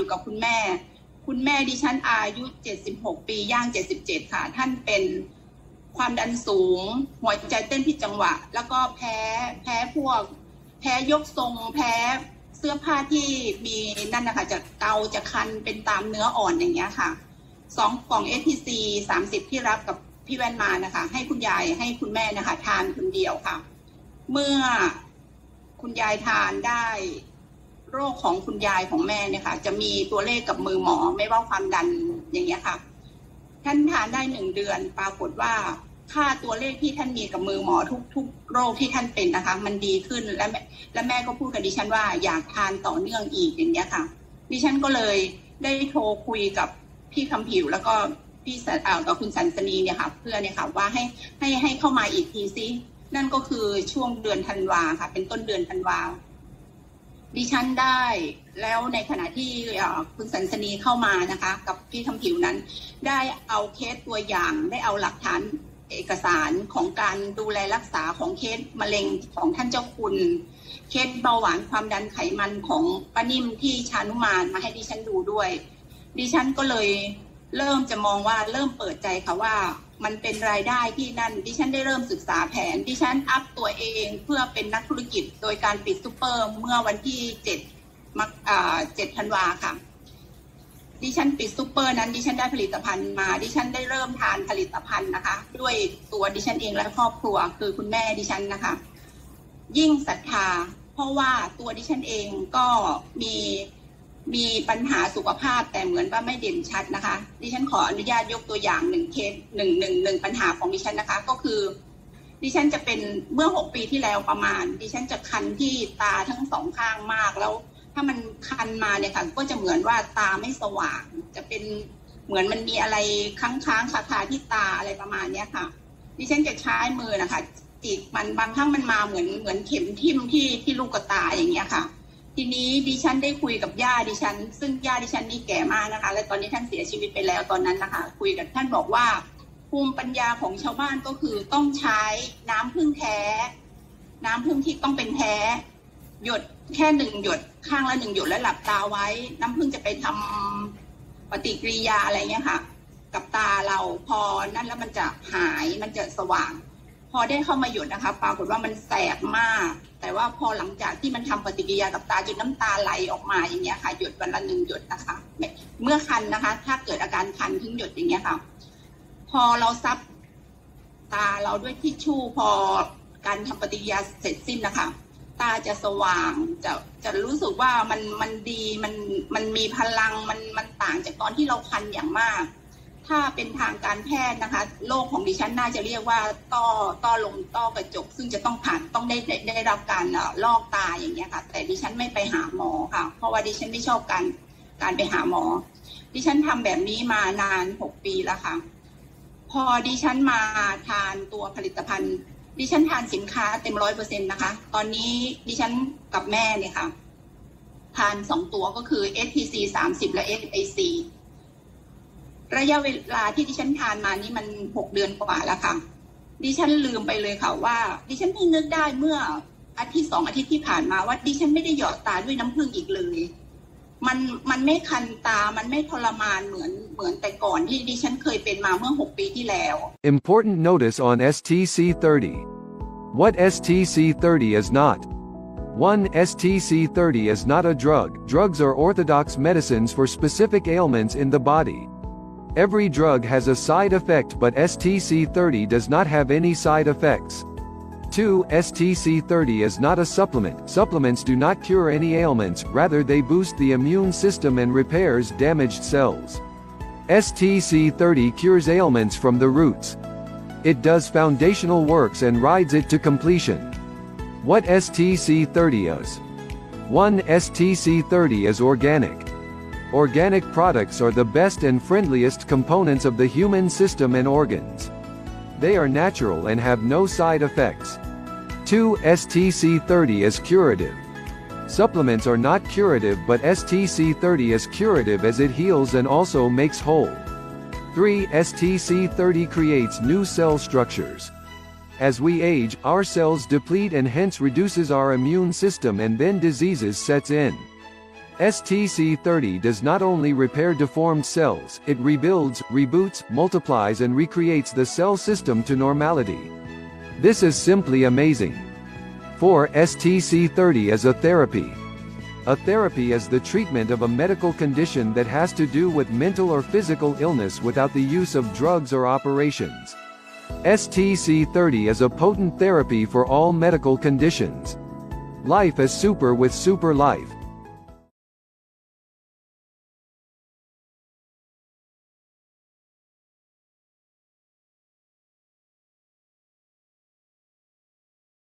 อยู่กับคุณแม่ คุณแม่ดิฉันอายุ 76 ปีย่าง 77 ค่ะ ท่านเป็นความดันสูง หัวใจเต้นผิดจังหวะ แล้วก็แพ้แพ้พวก แพ้ยกทรงแพ้เสื้อผ้าที่มีนั่นนะคะจะเกาจะคันเป็นตามเนื้ออ่อนอย่างเงี้ยค่ะสองกล่อง ATC สามสิบที่รับกับพี่แว่นมานะคะ ให้คุณยายให้คุณแม่นะคะ ทานคนเดียวค่ะ เมื่อคุณยายทานได้ โรคของคุณยายของแม่เนี่ยค่ะ จะมีตัวเลขกับมือหมอไม่ว่าความดันอย่างเงี้ยค่ะ ท่านทานได้หนึ่งเดือน ปรากฏว่าค่าตัวเลขที่ท่านมีกับมือหมอทุกทุกโรคที่ท่านเป็นนะคะ มันดีขึ้นและและแม่ก็พูดกับดิฉันว่าอยากทานต่อเนื่องอีกอย่างเงี้ยค่ะ ดิฉันก็เลยได้โทรคุยกับพี่คำผิวแล้วก็พี่สันเอ่อกับคุณสันสนีเนี่ยค่ะ เพื่อเนี่ยค่ะว่าให้ให้ให้เข้ามาอีกทีซินั่นก็คือช่วงเดือนธันวาค่ะ เป็นต้นเดือนธันวา ดิฉันได้แล้วในขณะที่คุณสันสนีเข้ามานะคะ กับพี่คำผิวนั้น ได้เอาเคสตัวอย่างได้เอาหลักฐานเอกสารของการดูแลรักษาของเคสมะเร็งของท่านเจ้าคุณ เคสเบาหวานความดันไขมันของป้านิ่มที่ชานุมานมาให้ดิฉันดูด้วย ดิฉันก็เลย เริ่มจะมองว่าเริ่มเปิดใจค่ะว่ามันเป็นรายได้ที่นั่น ดิฉันได้เริ่มศึกษาแผน ดิฉัน up ตัวเองเพื่อเป็นนักธุรกิจ โดยการปิดซูเปอร์เมื่อวันที่เจ็ดมักอ่าเจ็ดธันวาค่ะ ดิฉันปิดซูเปอร์นั้น ดิฉันได้ผลิตภัณฑ์มา ดิฉันได้เริ่มทานผลิตภัณฑ์นะคะ ด้วยตัวดิฉันเองและครอบครัวคือคุณแม่ดิฉันนะคะ ยิ่งศรัทธา เพราะว่าตัวดิฉันเองก็มี มีปัญหาสุขภาพแต่เหมือนว่าไม่เด่นชัดนะคะ ดิฉันขออนุญาตยกตัวอย่างหนึ่งเคสหนึ่งหนึ่งหนึ่งปัญหาของดิฉันนะคะ ก็คือ ดิฉันจะเป็นเมื่อหกปีที่แล้วประมาณ ดิฉันจะคันที่ตาทั้งสองข้างมากแล้ว ถ้ามันคันมาเนี่ยค่ะ ก็จะเหมือนว่าตาไม่สว่าง จะเป็นเหมือนมันมีอะไรค้างค้างคาคาที่ตาอะไรประมาณเนี้ยค่ะ ดิฉันจะใช้มือนะคะจิกมันบางครั้งมันมาเหมือนเหมือนเข็มทิ่มที่ที่ลูกตาอย่างเงี้ยค่ะ ทีนี้ดิฉันได้คุยกับย่าดิฉัน ซึ่งย่าดิฉันนี่แก่มากนะคะ และตอนนี้ท่านเสียชีวิตไปแล้วตอนนั้นนะคะ คุยกับท่านบอกว่า ภูมิปัญญาของชาวบ้านก็คือต้องใช้น้ำพึ่งแท้ น้ำพึ่งที่ต้องเป็นแท้ หยดแค่หนึ่งหยดข้างละหนึ่งหยดแล้วหลับตาไว้ น้ำพึ่งจะไปทำปฏิกิริยาอะไรเงี้ยค่ะ กับตาเราพอนั่นแล้วมันจะหายมันจะสว่าง พอได้เข้ามาหยดนะคะ ปรากฏว่ามันแสบมาก แต่ว่าพอหลังจากที่มันทำปฏิกิริยากับตาจนน้ำตาไหลออกมาอย่างเงี้ยค่ะหยดวันละหนึ่งหยดนะคะเมื่อคันนะคะ ถ้าเกิดอาการคันถึงหยดอย่างเงี้ยค่ะ พอเราซับตาเราด้วยทิชชู่พอการทำปฏิกิริยาเสร็จสิ้นนะคะ ตาจะสว่างจะจะรู้สึกว่ามันมันดีมันมันมีพลังมันมันต่างจากตอนที่เราคันอย่างมาก ถ้าเป็นทางการแพทย์นะคะโรคของดิฉันน่าจะเรียกว่าต้อต้อลมต้อกระจก ซึ่งจะต้องผ่านต้องได้ได้ได้รับการลอกตาอย่างเงี้ยค่ะ แต่ดิฉันไม่ไปหาหมอค่ะ เพราะว่าดิฉันไม่ชอบการการไปหาหมอ ดิฉันทำแบบนี้มานานหกปีแล้วค่ะ พอดิฉันมาทานตัวผลิตภัณฑ์ ดิฉันทานสินค้าเต็มร้อยเปอร์เซ็นต์นะคะ ตอนนี้ดิฉันกับแม่เนี่ยค่ะ ทานสองตัวก็คือ SPC สามสิบและ SAC ระยะเวลาที่ดิฉันทานมานี่มันหกเดือนกว่าแล้วค่ะ ดิฉันลืมไปเลยค่ะว่า ดิฉันเพิ่งนึกได้เมื่ออาทิตย์สองอาทิตย์ที่ผ่านมาว่าดิฉันไม่ได้หยอดตาด้วยน้ำผึ้งอีกเลย มันมันไม่คันตา มันไม่ทรมานเหมือนเหมือนแต่ก่อนที่ดิฉันเคยเป็นมาเมื่อหกปีที่แล้ว Important notice on STC30. What STC30 is not. 1. STC30 is not a drug. Drugs are orthodox medicines for specific ailments in the body. Every drug has a side effect but STC30 does not have any side effects. 2. STC30 is not a supplement. Supplements do not cure any ailments, rather they boost the immune system and repairs damaged cells. STC30 cures ailments from the roots. It does foundational works and rides it to completion. What STC30 is? 1. STC30 is organic. Organic products are the best and friendliest components of the human system and organs. They are natural and have no side effects. 2. STC30 is curative. Supplements are not curative but STC30 is curative as it heals and also makes whole. 3. STC30 creates new cell structures. As we age, our cells deplete and hence reduces our immune system and then diseases sets in. STC30 does not only repair deformed cells, it rebuilds, reboots, multiplies and recreates the cell system to normality. This is simply amazing. 4. STC30 as a therapy. A therapy is the treatment of a medical condition that has to do with mental or physical illness without the use of drugs or operations. STC30 is a potent therapy for all medical conditions. Life is super with Super Life.